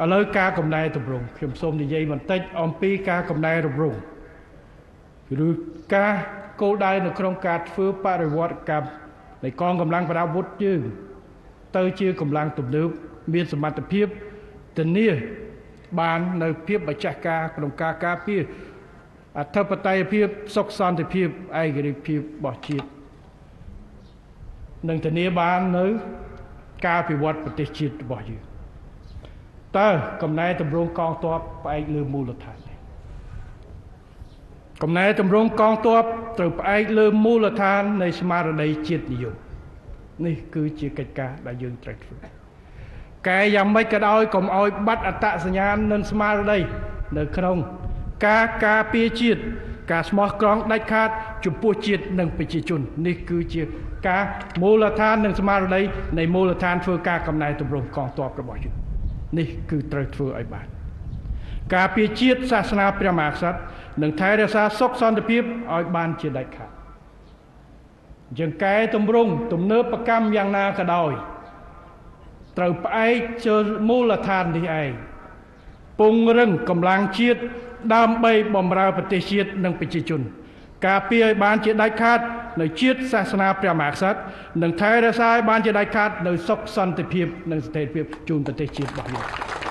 ឥឡូវការកំណែតម្រង់ខ្ញុំសូមនិយាយបន្តិចអំពីការកំណែតម្រង់ឬការគោលដៅនៅក្នុងការធ្វើបរិវត្តកម្មនៃកងកម្លាំងប្រដាប់អាវុធយើងទៅជាកម្លាំងទំនើបមានសមត្ថភាពធានាបាននៅភាពម្ចាស់ការក្នុងការការពារអធិបតេយ្យភាពសុខសន្តិភាពឯករាជ្យភាពរបស់ជាតិនិងធានាបាននៅការអភិវឌ្ឍប្រទេសជាតិរបស់យើង តើកំណែតម្រង់កងទ័ពផ្អែកលើមូលដ្ឋានទេកំណែតម្រង់កងទ័ពត្រូវផ្អែកលើមូលដ្ឋាននៃស្មារតីជាតិនិយមនេះគឺជាកិច្ចការដែលយើងត្រូវធ្វើកែយ៉ាងម៉េចក៏ដោយកុំឲ្យបាត់អត្តសញ្ញាណនិងស្មារតីនៅក្នុងការការពារជាតិការស្មោះត្រង់ដាច់ខាតចំពោះជាតិនិងប្រជាជននេះគឺជាការមូលដ្ឋាននិងស្មារតីនៃមូលដ្ឋានធ្វើការកំណែតម្រង់កងទ័ពរបស់យើង នេះគឺត្រូវធ្វើឲ្យបានការពារជាតិសាសនាព្រះមហាក្សត្រនិងថែរក្សាសុខសន្តិភាពឲ្យបានជាដាច់ខាតជាងកែតម្រង់ទំនើបកម្មយ៉ាងណាក៏ដោយត្រូវផ្អែកចូលមូលដ្ឋាននេះឯងពង្រឹងកម្លាំងជាតិដើម្បីបម្រើប្រទេសជាតិនិងប្រជាជន ការពារឲ្យបានជាដាច់ខាត នៅជាតិសាសនាព្រះមហាក្សត្រនិងថែរក្សាឲ្យបានជាដាច់ខាតនៅសុខសន្តិភាពនិងស្ថិរភាពជូនប្រទេសជាតិរបស់យើង